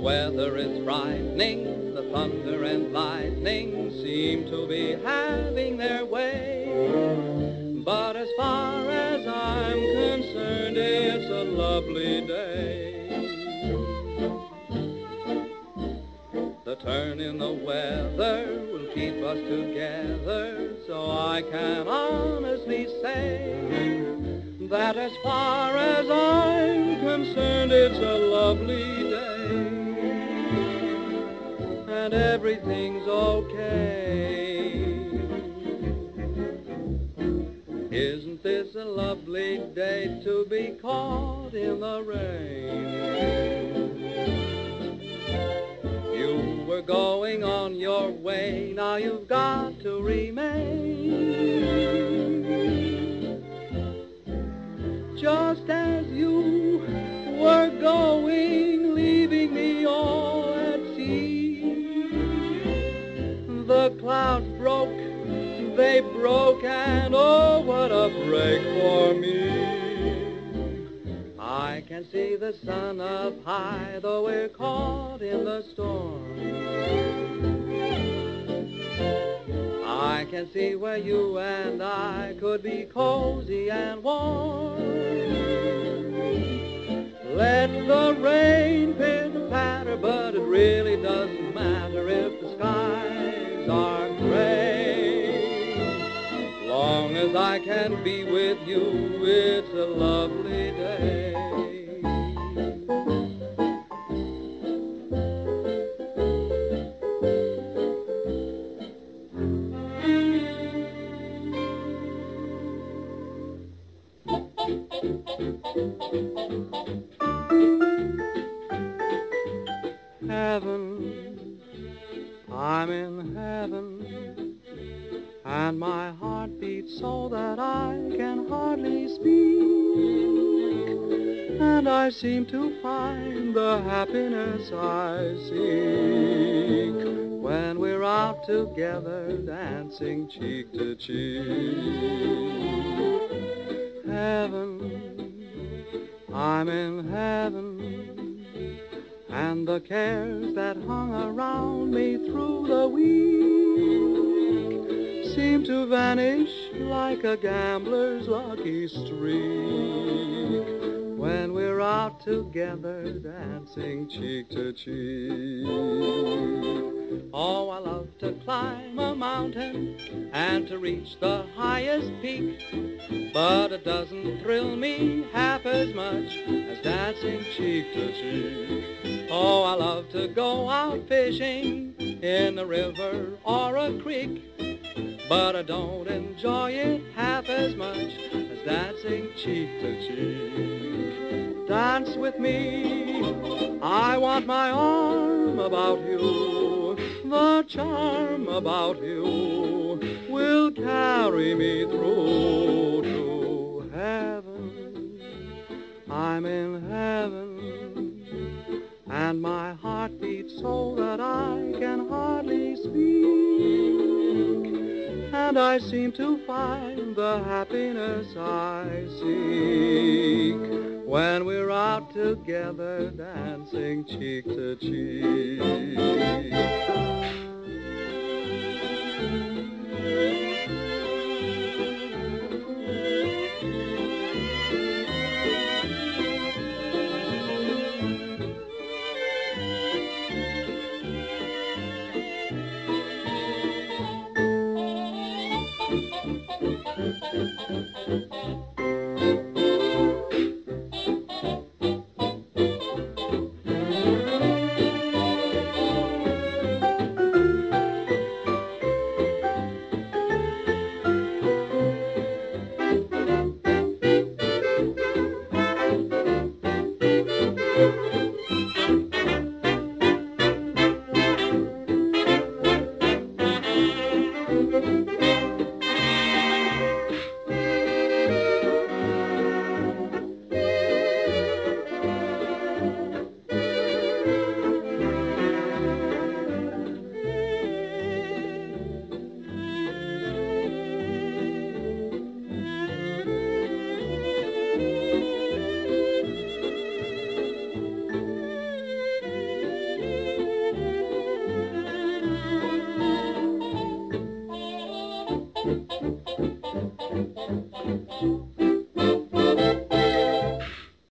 weather is frightening, the thunder and lightning seem to be having their way. But as far as I'm concerned, it's a lovely day. The turn in the weather will keep us together, so I can honestly say that as far as I'm concerned, it's a lovely day. And everything's okay. Isn't this a lovely day to be caught in the rain? You were going on your way, now you've got to remain. The clouds broke, they broke, and oh, what a break for me. I can see the sun up high, though we're caught in the storm. I can see where you and I could be cozy and warm. Let the rain pitter-patter, but it really doesn't matter if the skies are I can be with you, it's a lovely day. Heaven, I'm in heaven, and my heart beats so that I can hardly speak, and I seem to find the happiness I seek. When we're out together dancing cheek to cheek. Heaven, I'm in heaven, and the cares that hung around me through the week seem to vanish like a gambler's lucky streak when we're out together dancing cheek to cheek. Oh, I love to climb a mountain and to reach the highest peak, but it doesn't thrill me half as much as dancing cheek to cheek. Oh, I love to go out fishing in a river or a creek, but I don't enjoy it half as much as dancing cheek to cheek. Dance with me, I want my arm about you. The charm about you will carry me through to heaven. I'm in heaven and my heart beats so that I can hardly speak. And I seem to find the happiness I seek when we're out together dancing cheek to cheek.